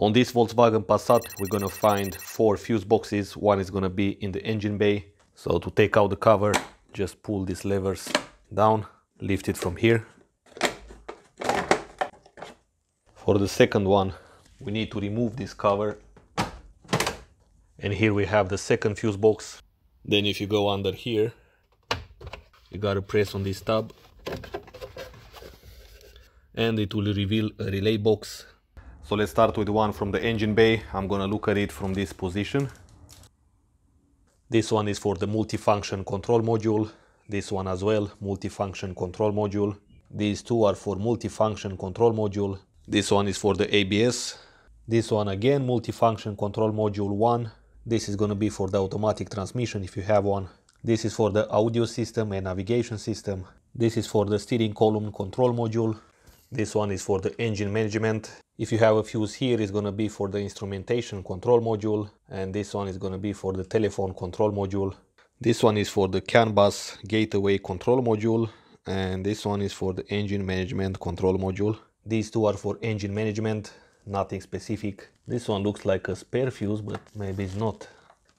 On this Volkswagen Passat, we're gonna find four fuse boxes. One is gonna be in the engine bay. So to take out the cover, just pull these levers down, lift it from here. For the second one, we need to remove this cover. And here we have the second fuse box. Then if you go under here, you gotta press on this tab and it will reveal a relay box so let's start with one from the engine bay. I'm gonna look at it from this position. This one is for the multifunction control module. This one as well, multifunction control module. These two are for multifunction control module. This one is for the ABS. This one again, multifunction control module 1. This is gonna be for the automatic transmission if you have one. This is for the audio system and navigation system. This is for the steering column control module. This one is for the engine management. If you have a fuse here, it's gonna be for the instrumentation control module. And this one is gonna be for the telephone control module. This one is for the CAN bus gateway control module. And this one is for the engine management control module. These two are for engine management, nothing specific. This one looks like a spare fuse, but maybe it's not.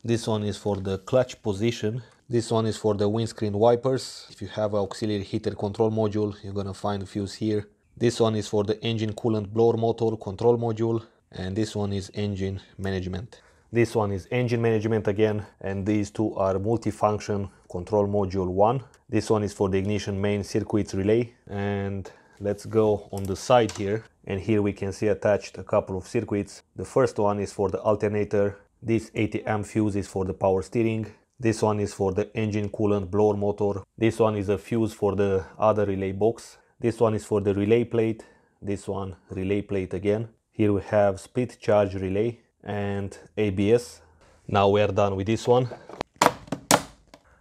This one is for the clutch position. This one is for the windscreen wipers. If you have an auxiliary heater control module, you're gonna find a fuse here. This one is for the engine coolant blower motor control module and this one is engine management. This one is engine management again and these two are multifunction control module 1. This one is for the ignition main circuits relay and let's go on the side here and here we can see attached a couple of circuits. The first one is for the alternator. This 80 amp fuse is for the power steering. This one is for the engine coolant blower motor. This one is a fuse for the other relay box this one is for the relay plate. This one relay plate again. Here we have split charge relay and ABS. Now we are done with this one.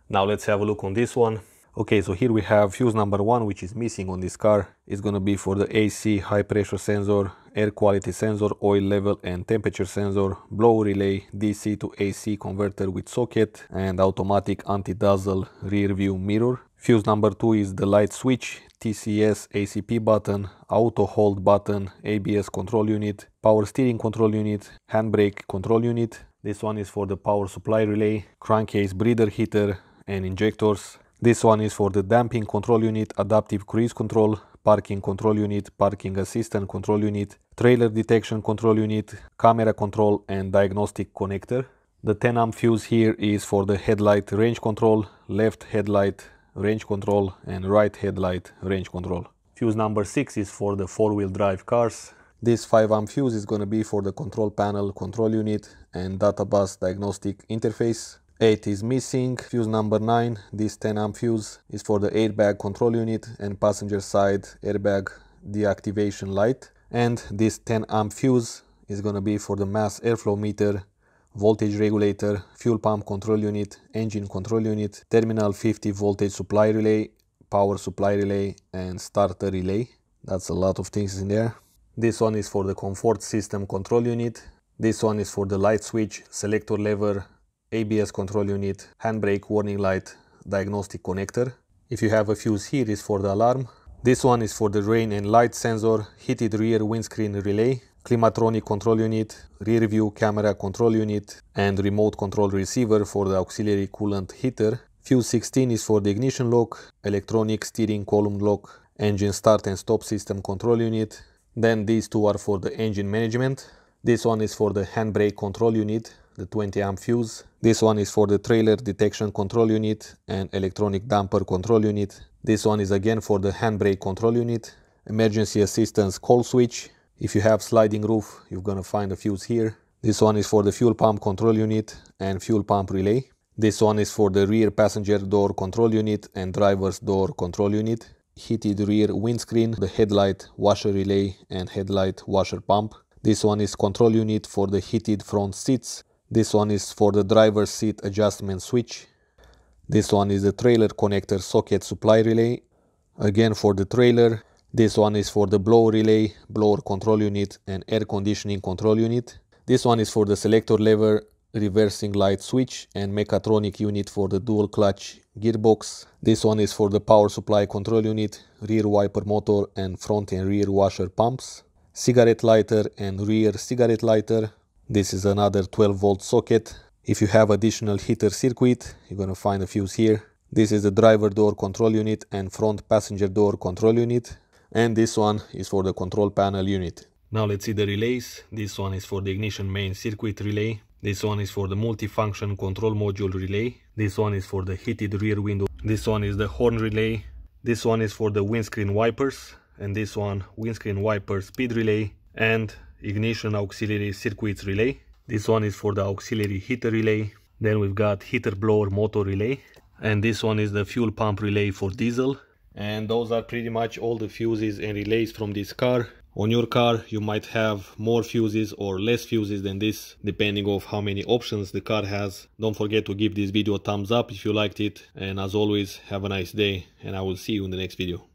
Now let's have a look on this one. Okay, so here we have fuse number one, which is missing on this car. It's gonna be for the AC high pressure sensor, air quality sensor, oil level and temperature sensor, blow relay, DC to AC converter with socket, and automatic anti-dazzle rear view mirror. Fuse number two is the light switch, TCS ACP button, auto hold button, ABS control unit, power steering control unit, handbrake control unit. This one is for the power supply relay, crankcase breather heater and injectors. This one is for the damping control unit, adaptive cruise control, parking control unit, parking assistant control unit, trailer detection control unit, camera control and diagnostic connector. The 10 amp fuse here is for the headlight range control, left headlight range control and right headlight range control. Fuse number 6 is for the four-wheel drive cars. This 5 amp fuse is going to be for the control panel control unit and data bus diagnostic interface. 8 is missing. Fuse number 9, this 10 amp fuse is for the airbag control unit and passenger side airbag deactivation light. And this 10 amp fuse is going to be for the mass airflow meter voltage regulator, fuel pump control unit, engine control unit, terminal 50 voltage supply relay, power supply relay and starter relay. That's a lot of things in there. This one is for the comfort system control unit. This one is for the light switch, selector lever, ABS control unit, handbrake warning light, diagnostic connector. If you have a fuse here is for the alarm. This one is for the rain and light sensor, heated rear windscreen relay, Climatronic control unit, rear view camera control unit, and remote control receiver for the auxiliary coolant heater. Fuse 16 is for the ignition lock, electronic steering column lock, engine start and stop system control unit. Then these two are for the engine management. This one is for the handbrake control unit, the 20 amp fuse. This one is for the trailer detection control unit and electronic damper control unit. This one is again for the handbrake control unit, emergency assistance call switch, if you have sliding roof, you're gonna find a fuse here. This one is for the fuel pump control unit and fuel pump relay. This one is for the rear passenger door control unit and driver's door control unit. Heated rear windscreen, the headlight washer relay and headlight washer pump. This one is control unit for the heated front seats. This one is for the driver's seat adjustment switch. This one is the trailer connector socket supply relay. Again for the trailer, this one is for the blower relay, blower control unit and air conditioning control unit. This one is for the selector lever, reversing light switch and mechatronic unit for the dual clutch gearbox. This one is for the power supply control unit, rear wiper motor and front and rear washer pumps. cigarette lighter and rear cigarette lighter. This is another 12 volt socket. If you have additional heater circuit, you're gonna find a fuse here. This is the driver door control unit and front passenger door control unit. And this one is for the control panel unit. Now let's see the relays. This one is for the ignition main circuit relay. This one is for the multifunction control module relay. This one is for the heated rear window. This one is the horn relay. This one is for the windscreen wipers. And this one windscreen wiper speed relay and ignition auxiliary circuits relay. This one is for the auxiliary heater relay. Then we've got heater blower motor relay. And this one is the fuel pump relay for diesel. And those are pretty much all the fuses and relays from this car. On your car, you might have more fuses or less fuses than this, depending of how many options the car has. Don't forget to give this video a thumbs up if you liked it. And as always, have a nice day and I will see you in the next video.